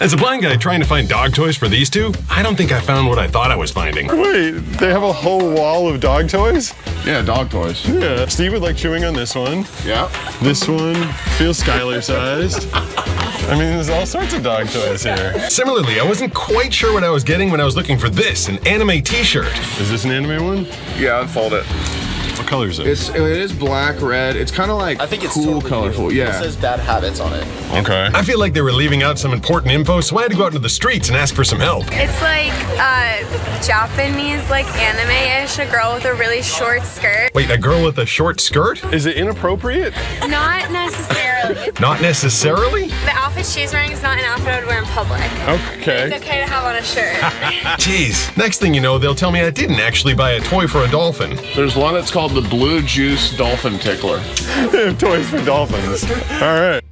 As a blind guy trying to find dog toys for these two, I don't think I found what I thought I was finding. Wait, they have a whole wall of dog toys? Yeah, dog toys. Yeah. Steve would like chewing on this one. Yeah. This one feels Skylar sized. I mean, there's all sorts of dog toys here. Similarly, I wasn't quite sure what I was getting when I was looking for this, an anime t-shirt. Is this an anime one? Yeah, unfold it. What color is it? It's it is black, red. It's kind of like I think it's cool, totally colorful. you. It Yeah. says bad habits on it. okay. I feel like they were leaving out some important info, so I had to go out into the streets and ask for some help. It's like uh, Japanese, like anime-ish. A girl with a really short skirt. Wait, a girl with a short skirt? Is it inappropriate? Not necessarily. Not necessarily? the outfit she's wearing is not an outfit I would wear in public. Okay. It's Okay. okay to have on a shirt. Jeez. Next thing you know, they'll tell me I didn't actually buy a toy for a dolphin. There's one that's called the Blue Juice Dolphin Tickler. Toys for dolphins. All right.